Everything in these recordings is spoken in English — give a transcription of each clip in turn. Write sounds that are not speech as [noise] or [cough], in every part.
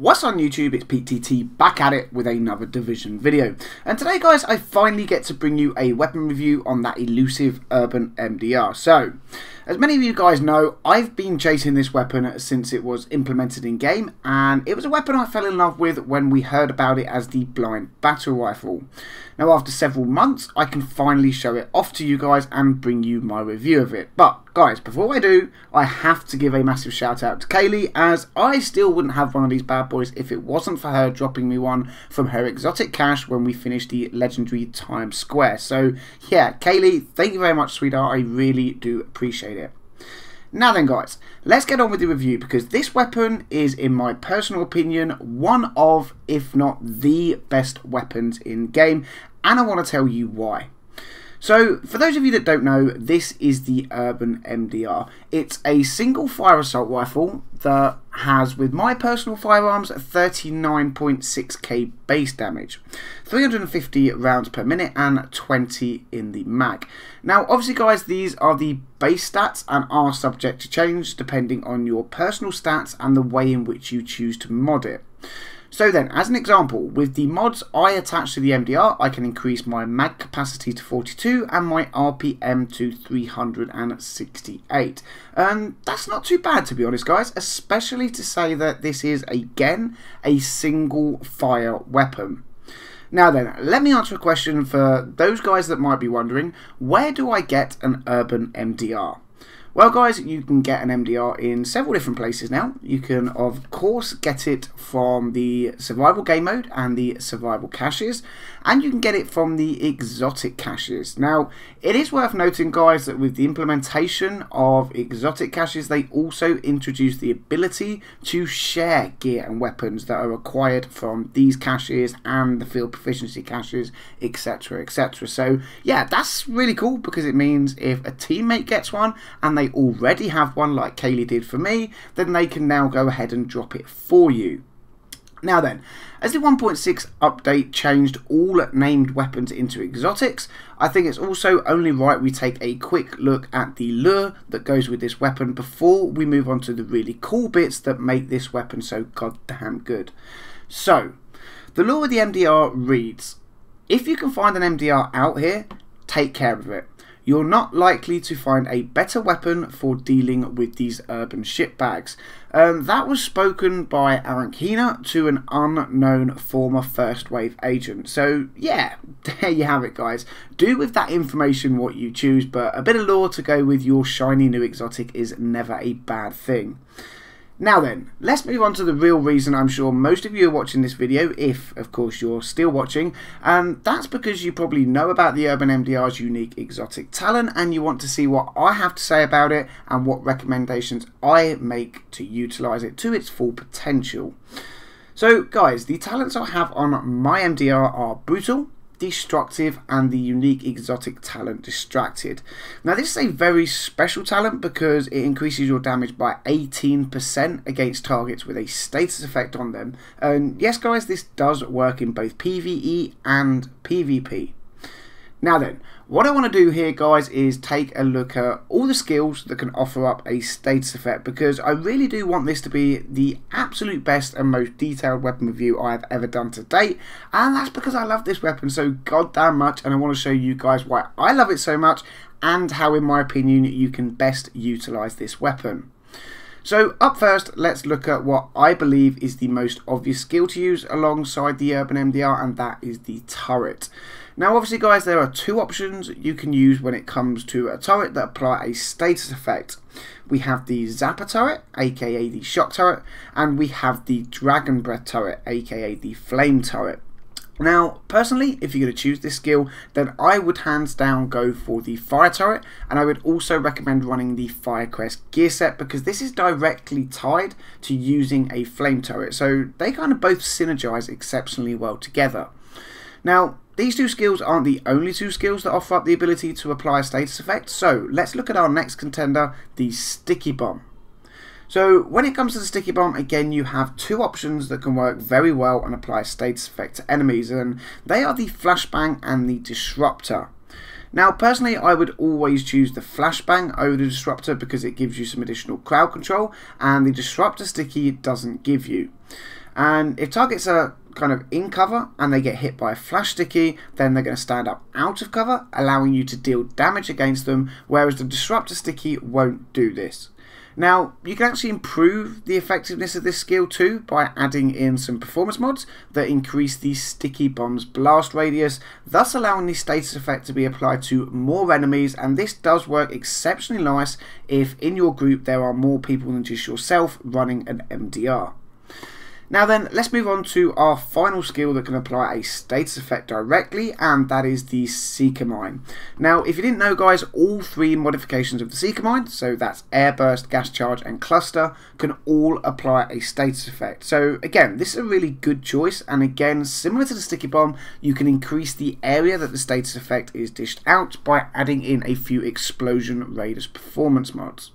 What's on YouTube? It's PTT back at it with another Division video. And today guys, I finally get to bring you a weapon review on that elusive Urban MDR. So, as many of you guys know, I've been chasing this weapon since it was implemented in game, and it was a weapon I fell in love with when we heard about it as the Blind Battle Rifle. Now after several months, I can finally show it off to you guys and bring you my review of it. But guys, before I do, I have to give a massive shout out to Kaylee, as I still wouldn't have one of these bad boys if it wasn't for her dropping me one from her exotic cache when we finished the legendary Times Square. So yeah, Kaylee, thank you very much, sweetheart. I really do appreciate it. Now then guys, let's get on with the review because this weapon is, in my personal opinion, one of, if not the best weapons in game and I want to tell you why. So, for those of you that don't know, this is the Urban MDR. It's a single fire assault rifle that has, with my personal firearms, 39.6k base damage, 350 rounds per minute, and 20 in the mag. Now, obviously, guys, these are the base stats and are subject to change depending on your personal stats and the way in which you choose to mod it. So then, as an example, with the mods I attach to the MDR, I can increase my mag capacity to 42 and my RPM to 368. And um, that's not too bad to be honest guys, especially to say that this is again a single fire weapon. Now then, let me answer a question for those guys that might be wondering, where do I get an urban MDR? Well guys, you can get an MDR in several different places now. You can of course get it from the survival game mode and the survival caches and you can get it from the exotic caches. Now it is worth noting guys that with the implementation of exotic caches they also introduce the ability to share gear and weapons that are acquired from these caches and the field proficiency caches etc etc. So yeah that's really cool because it means if a teammate gets one and they already have one like Kaylee did for me, then they can now go ahead and drop it for you. Now then, as the 1.6 update changed all named weapons into exotics, I think it's also only right we take a quick look at the lore that goes with this weapon before we move on to the really cool bits that make this weapon so goddamn good. So, the lore with the MDR reads, if you can find an MDR out here, take care of it you're not likely to find a better weapon for dealing with these urban shitbags. Um, that was spoken by Aaron Keener to an unknown former First Wave agent. So, yeah, [laughs] there you have it, guys. Do with that information what you choose, but a bit of lore to go with your shiny new exotic is never a bad thing. Now then, let's move on to the real reason I'm sure most of you are watching this video, if of course you're still watching, and that's because you probably know about the Urban MDR's unique exotic talent and you want to see what I have to say about it and what recommendations I make to utilise it to its full potential. So guys, the talents I have on my MDR are Brutal, Destructive and the unique exotic talent Distracted. Now this is a very special talent because it increases your damage by 18% against targets with a status effect on them. And yes guys, this does work in both PvE and PvP. Now then, what I want to do here guys is take a look at all the skills that can offer up a status effect because I really do want this to be the absolute best and most detailed weapon review I have ever done to date and that's because I love this weapon so goddamn much and I want to show you guys why I love it so much and how in my opinion you can best utilise this weapon. So up first, let's look at what I believe is the most obvious skill to use alongside the Urban MDR, and that is the turret. Now obviously guys, there are two options you can use when it comes to a turret that apply a status effect. We have the Zapper turret, aka the Shock turret, and we have the Dragon Breath turret, aka the Flame turret. Now, personally, if you're going to choose this skill, then I would hands down go for the Fire Turret, and I would also recommend running the Firecrest gear set because this is directly tied to using a Flame Turret, so they kind of both synergize exceptionally well together. Now, these two skills aren't the only two skills that offer up the ability to apply a status effect, so let's look at our next contender, the Sticky Bomb. So when it comes to the sticky bomb, again, you have two options that can work very well and apply status effect to enemies, and they are the flashbang and the disruptor. Now, personally, I would always choose the flashbang over the disruptor because it gives you some additional crowd control, and the disruptor sticky doesn't give you. And if targets are kind of in cover and they get hit by a flash sticky, then they're going to stand up out of cover, allowing you to deal damage against them, whereas the disruptor sticky won't do this. Now, you can actually improve the effectiveness of this skill too by adding in some performance mods that increase the sticky bomb's blast radius, thus allowing the status effect to be applied to more enemies and this does work exceptionally nice if in your group there are more people than just yourself running an MDR. Now then, let's move on to our final skill that can apply a status effect directly, and that is the Seeker Mine. Now, if you didn't know guys, all three modifications of the Seeker Mine, so that's Air Burst, Gas Charge, and Cluster, can all apply a status effect. So again, this is a really good choice, and again, similar to the Sticky Bomb, you can increase the area that the status effect is dished out by adding in a few Explosion Radius performance mods.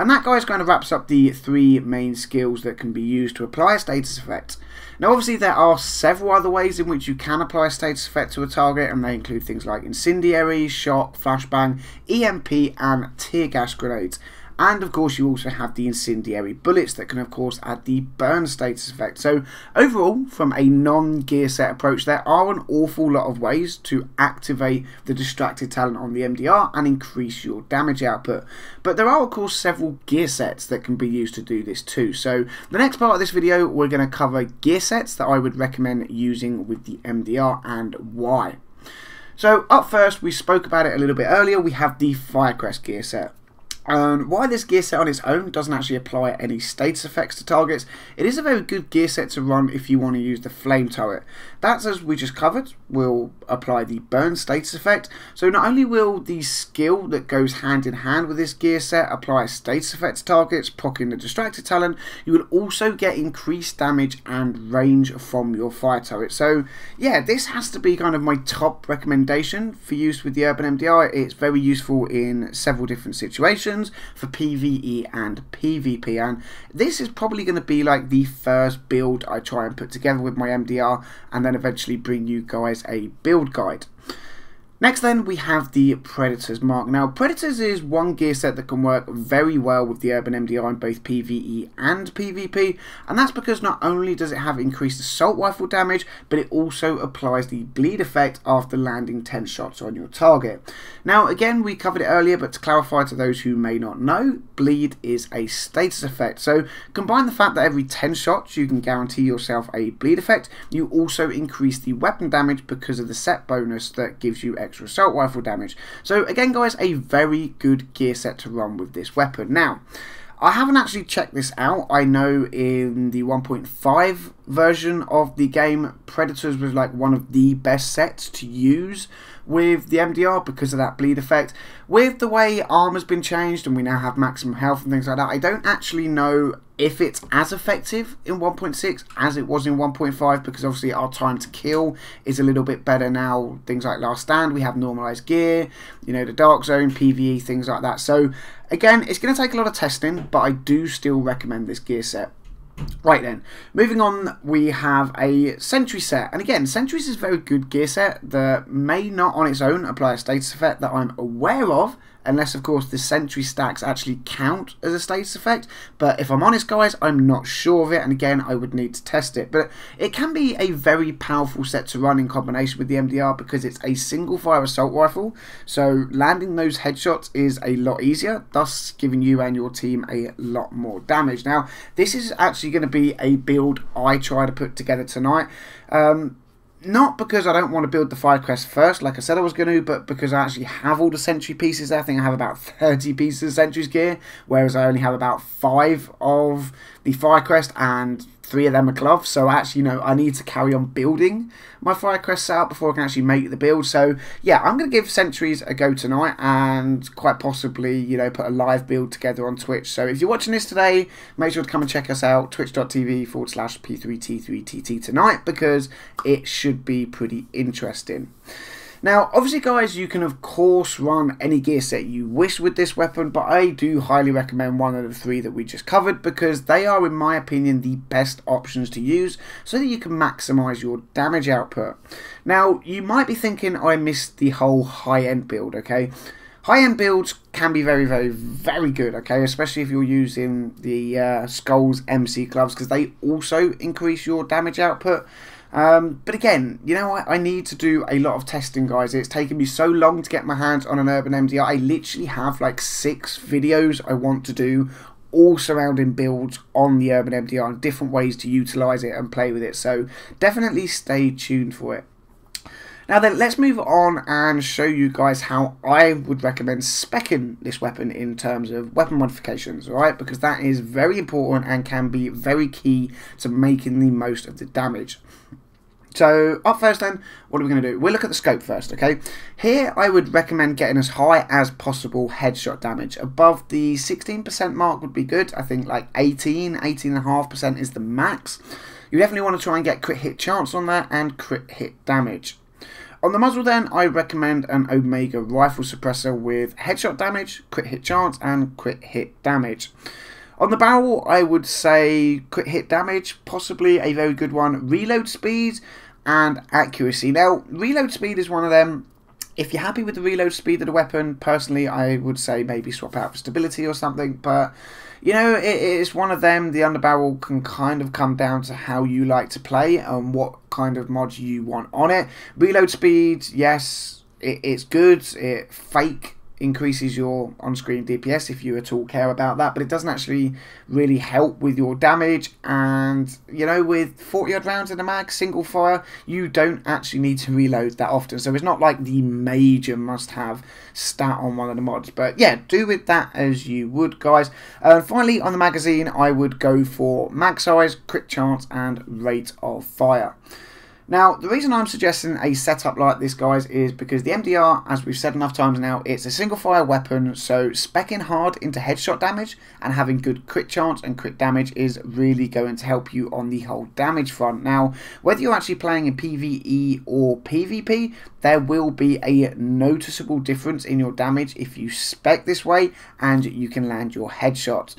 And that guys kind of wraps up the three main skills that can be used to apply a status effect. Now obviously there are several other ways in which you can apply a status effect to a target and they include things like incendiary, shock, flashbang, EMP and tear gas grenades. And of course you also have the incendiary bullets that can of course add the burn status effect. So overall from a non-gear set approach there are an awful lot of ways to activate the distracted talent on the MDR and increase your damage output. But there are of course several gear sets that can be used to do this too. So the next part of this video we're going to cover gear sets that I would recommend using with the MDR and why. So up first, we spoke about it a little bit earlier, we have the Firecrest gear set. Um, why this gear set on its own doesn't actually apply any status effects to targets, it is a very good gear set to run if you want to use the flame turret. That's as we just covered, will apply the burn status effect. So not only will the skill that goes hand in hand with this gear set apply status effect to targets, proccing the distracted talent, you will also get increased damage and range from your fire turret. So yeah, this has to be kind of my top recommendation for use with the Urban MDR. It's very useful in several different situations for PvE and PvP and this is probably going to be like the first build I try and put together with my MDR and then eventually bring you guys a build guide. Next then we have the Predators mark. Now Predators is one gear set that can work very well with the Urban MDR in both PvE and PvP and that's because not only does it have increased assault rifle damage but it also applies the bleed effect after landing 10 shots on your target. Now again we covered it earlier but to clarify to those who may not know bleed is a status effect so combine the fact that every 10 shots you can guarantee yourself a bleed effect you also increase the weapon damage because of the set bonus that gives you assault rifle damage. So again guys, a very good gear set to run with this weapon. Now, I haven't actually checked this out. I know in the 1.5 version of the game, Predators was like one of the best sets to use with the MDR because of that bleed effect. With the way armor's been changed and we now have maximum health and things like that, I don't actually know if it's as effective in 1.6 as it was in 1.5 because obviously our time to kill is a little bit better now. Things like Last Stand, we have normalized gear, you know, the Dark Zone, PvE, things like that. So again, it's going to take a lot of testing, but I do still recommend this gear set. Right then, moving on, we have a Sentry set. And again, Sentries is a very good gear set that may not on its own apply a status effect that I'm aware of, unless of course the sentry stacks actually count as a status effect. But if I'm honest guys I'm not sure of it and again I would need to test it. But it can be a very powerful set to run in combination with the MDR because it's a single fire assault rifle. So landing those headshots is a lot easier thus giving you and your team a lot more damage. Now this is actually going to be a build I try to put together tonight. Um, not because I don't want to build the Firecrest first, like I said I was going to, but because I actually have all the Sentry pieces. there. I think I have about [laughs] 30 pieces of Sentry's gear, whereas I only have about 5 of the Firecrest and three of them are gloves. So actually, you know, I need to carry on building my Firecrest setup before I can actually make the build. So yeah, I'm going to give Sentries a go tonight and quite possibly, you know, put a live build together on Twitch. So if you're watching this today, make sure to come and check us out, twitch.tv forward slash P3T3TT tonight because it should be pretty interesting. Now, obviously, guys, you can of course run any gear set you wish with this weapon, but I do highly recommend one of the three that we just covered because they are, in my opinion, the best options to use so that you can maximize your damage output. Now, you might be thinking I missed the whole high-end build, okay? High-end builds can be very, very, very good, okay? Especially if you're using the uh, Skulls MC gloves because they also increase your damage output. Um, but again, you know, I, I, need to do a lot of testing, guys. It's taken me so long to get my hands on an Urban MDR. I literally have like six videos I want to do, all surrounding builds on the Urban MDR and different ways to utilize it and play with it. So definitely stay tuned for it. Now then, let's move on and show you guys how I would recommend specking this weapon in terms of weapon modifications, alright? Because that is very important and can be very key to making the most of the damage. So, up first then, what are we going to do? We'll look at the scope first, okay? Here, I would recommend getting as high as possible headshot damage. Above the 16% mark would be good. I think like 18, 18.5% is the max. You definitely want to try and get crit hit chance on that and crit hit damage. On the muzzle then, I recommend an Omega rifle suppressor with headshot damage, crit hit chance, and crit hit damage. On the barrel, I would say crit hit damage, possibly a very good one. Reload speed and accuracy. Now, reload speed is one of them. If you're happy with the reload speed of the weapon, personally, I would say maybe swap out for stability or something. But you know, it is one of them. The underbarrel can kind of come down to how you like to play and what kind of mods you want on it. Reload speed, yes, it, it's good. It fake increases your on-screen DPS if you at all care about that, but it doesn't actually really help with your damage. And you know, with 40 odd rounds in the mag, single fire, you don't actually need to reload that often. So it's not like the major must-have stat on one of the mods. But yeah, do with that as you would, guys. Uh, finally, on the magazine, I would go for mag size, crit chance, and rate of fire. Now, the reason I'm suggesting a setup like this, guys, is because the MDR, as we've said enough times now, it's a single fire weapon, so specking hard into headshot damage and having good crit chance and crit damage is really going to help you on the whole damage front. Now, whether you're actually playing in PvE or PvP, there will be a noticeable difference in your damage if you spec this way and you can land your headshots.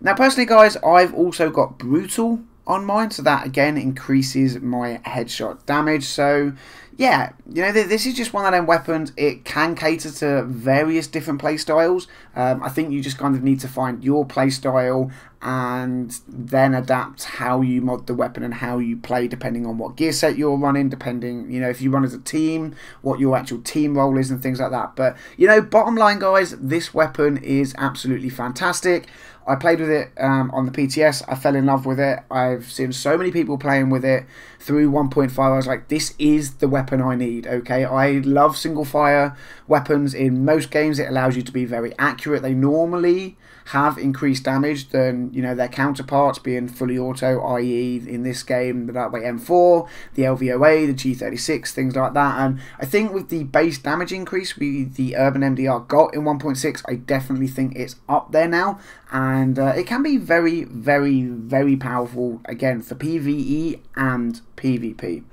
Now, personally, guys, I've also got Brutal on mine. So that again increases my headshot damage. So yeah, you know, this is just one of them weapons. It can cater to various different playstyles. Um, I think you just kind of need to find your playstyle and then adapt how you mod the weapon and how you play depending on what gear set you're running, depending, you know, if you run as a team, what your actual team role is and things like that. But, you know, bottom line, guys, this weapon is absolutely fantastic. I played with it um, on the PTS. I fell in love with it. I've seen so many people playing with it through 1.5. I was like, this is the weapon I need, okay? I love single fire weapons. In most games, it allows you to be very accurate. They normally have increased damage than you know their counterparts being fully auto, i.e. in this game the Lightweight M4, the LVOA, the G36, things like that. And I think with the base damage increase we the Urban MDR got in 1.6, I definitely think it's up there now, and uh, it can be very, very, very powerful again for PVE and PvP.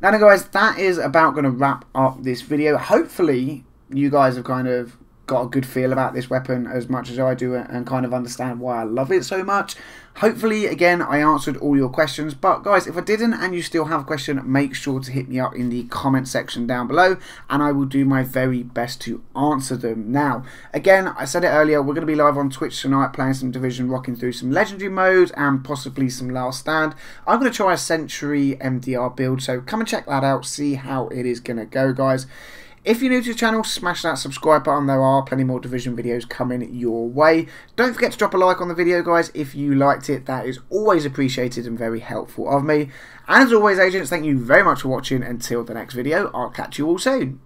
Now, guys, that is about going to wrap up this video. Hopefully, you guys have kind of got a good feel about this weapon as much as I do and kind of understand why I love it so much. Hopefully, again, I answered all your questions. But guys, if I didn't and you still have a question, make sure to hit me up in the comment section down below and I will do my very best to answer them. Now, again, I said it earlier, we're going to be live on Twitch tonight playing some Division, rocking through some Legendary mode and possibly some Last Stand. I'm going to try a Sentry MDR build, so come and check that out, see how it is going to go, guys. If you're new to the channel, smash that subscribe button. There are plenty more Division videos coming your way. Don't forget to drop a like on the video, guys, if you liked it. That is always appreciated and very helpful of me. And as always, agents, thank you very much for watching. Until the next video, I'll catch you all soon.